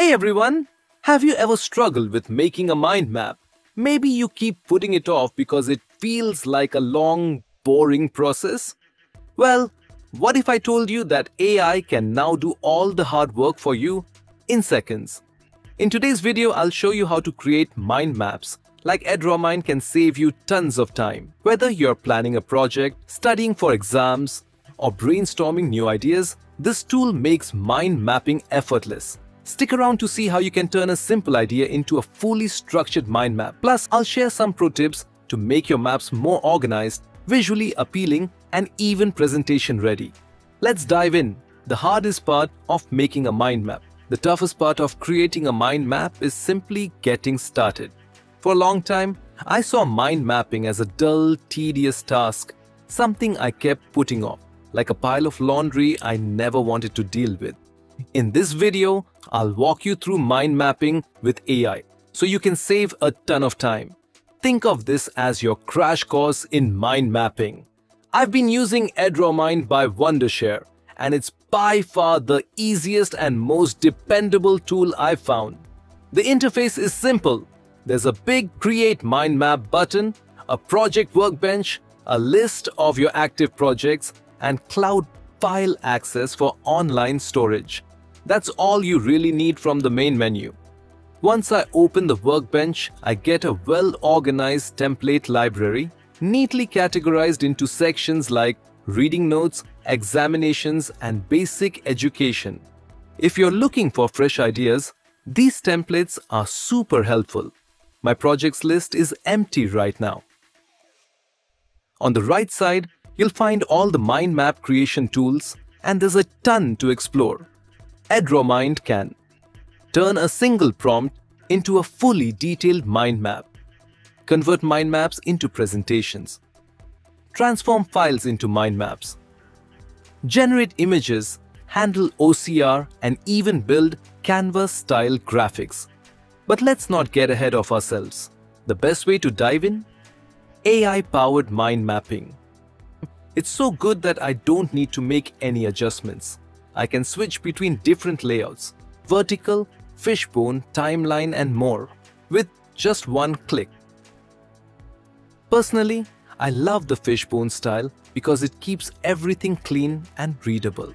Hey everyone! Have you ever struggled with making a mind map? Maybe you keep putting it off because it feels like a long, boring process? Well, what if I told you that AI can now do all the hard work for you in seconds? In today's video, I'll show you how to create mind maps. Like Edrawmind can save you tons of time. Whether you're planning a project, studying for exams, or brainstorming new ideas, this tool makes mind mapping effortless. Stick around to see how you can turn a simple idea into a fully structured mind map. Plus, I'll share some pro tips to make your maps more organized, visually appealing, and even presentation ready. Let's dive in. The hardest part of making a mind map. The toughest part of creating a mind map is simply getting started. For a long time, I saw mind mapping as a dull, tedious task, something I kept putting off like a pile of laundry I never wanted to deal with. In this video, I'll walk you through mind mapping with AI so you can save a ton of time. Think of this as your crash course in mind mapping. I've been using Edrawmind by Wondershare and it's by far the easiest and most dependable tool I've found. The interface is simple. There's a big Create Mind Map button, a project workbench, a list of your active projects, and cloud file access for online storage. That's all you really need from the main menu. Once I open the workbench, I get a well-organized template library, neatly categorized into sections like reading notes, examinations, and basic education. If you're looking for fresh ideas, these templates are super helpful. My projects list is empty right now. On the right side, you'll find all the mind map creation tools and there's a ton to explore. Edrawmind can turn a single prompt into a fully detailed mind map, convert mind maps into presentations, transform files into mind maps, generate images, handle OCR, and even build canvas-style graphics. But let's not get ahead of ourselves. The best way to dive in? AI-powered mind mapping. It's so good that I don't need to make any adjustments. I can switch between different layouts, vertical, fishbone, timeline and more, with just one click. Personally, I love the fishbone style because it keeps everything clean and readable.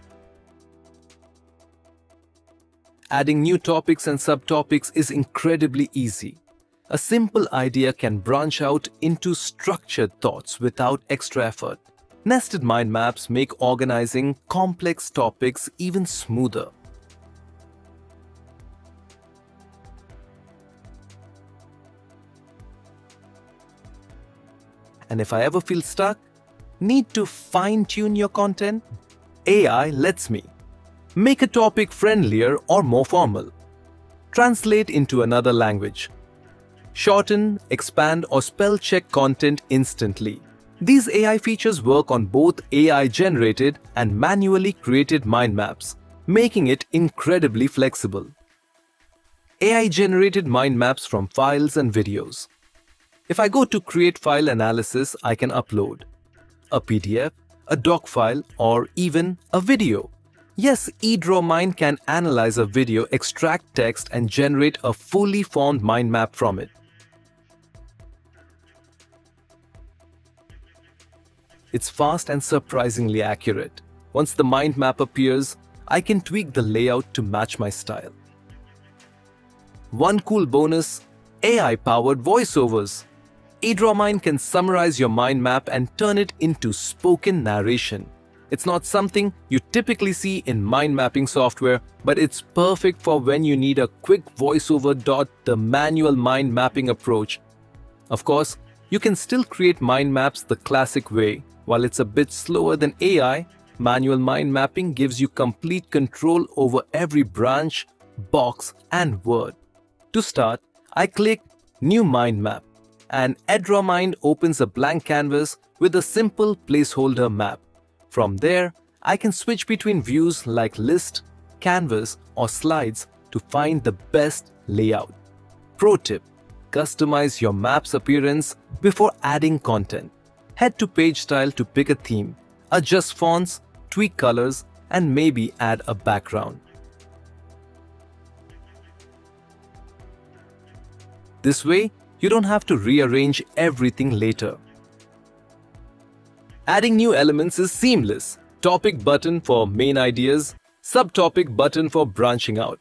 Adding new topics and subtopics is incredibly easy. A simple idea can branch out into structured thoughts without extra effort. Nested mind maps make organizing complex topics even smoother. And if I ever feel stuck, need to fine-tune your content? AI lets me. Make a topic friendlier or more formal. Translate into another language. Shorten, expand or spell check content instantly. These AI features work on both AI-generated and manually created mind maps, making it incredibly flexible. AI-generated mind maps from files and videos. If I go to Create File Analysis, I can upload a PDF, a doc file, or even a video. Yes, Edrawmind can analyze a video, extract text, and generate a fully formed mind map from it. It's fast and surprisingly accurate. Once the mind map appears, I can tweak the layout to match my style. One cool bonus, AI-powered voiceovers. Edrawmind can summarize your mind map and turn it into spoken narration. It's not something you typically see in mind mapping software, but it's perfect for when you need a quick voiceover. Dot the manual mind mapping approach. Of course, you can still create mind maps the classic way, while it's a bit slower than AI, manual mind mapping gives you complete control over every branch, box, and word. To start, I click New Mind Map, and Edrawmind opens a blank canvas with a simple placeholder map. From there, I can switch between views like list, canvas, or slides to find the best layout. Pro tip, customize your map's appearance before adding content. Head to page style to pick a theme, adjust fonts, tweak colors, and maybe add a background. This way, you don't have to rearrange everything later. Adding new elements is seamless. Topic button for main ideas, subtopic button for branching out.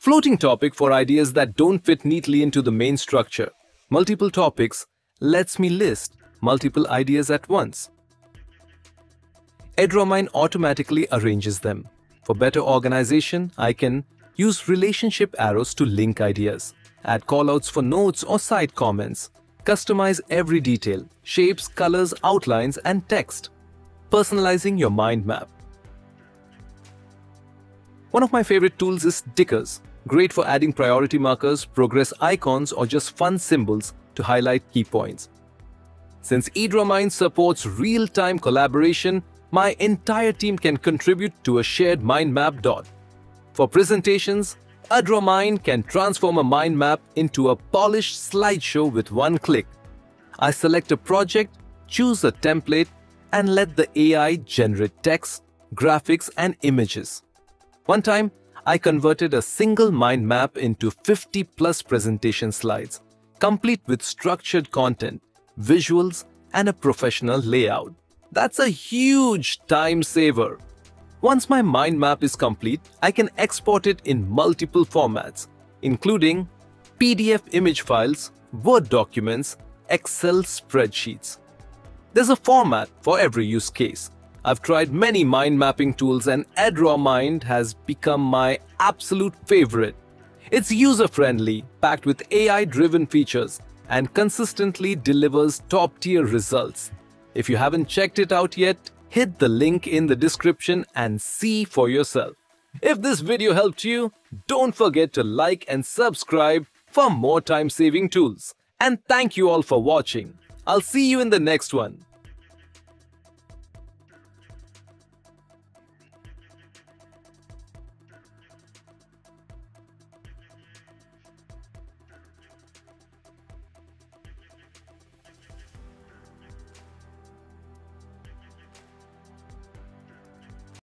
Floating topic for ideas that don't fit neatly into the main structure. Multiple topics lets me list multiple ideas at once. EdrawMind automatically arranges them. For better organization, I can use relationship arrows to link ideas, add callouts for notes or side comments, customize every detail, shapes, colors, outlines, and text. Personalizing your mind map. One of my favorite tools is Dickers, great for adding priority markers, progress icons, or just fun symbols to highlight key points. Since EdrawMind supports real-time collaboration, my entire team can contribute to a shared mind map. Dot. For presentations, EdrawMind can transform a mind map into a polished slideshow with one click. I select a project, choose a template, and let the AI generate text, graphics, and images. One time, I converted a single mind map into 50 plus presentation slides, complete with structured content, visuals, and a professional layout. That's a huge time saver. Once my mind map is complete, I can export it in multiple formats, including PDF image files, Word documents, Excel spreadsheets. There's a format for every use case. I've tried many mind mapping tools and EdrawMind has become my absolute favorite. It's user-friendly, packed with AI-driven features, and consistently delivers top-tier results. If you haven't checked it out yet, hit the link in the description and see for yourself. If this video helped you, don't forget to like and subscribe for more time-saving tools. And thank you all for watching. I'll see you in the next one.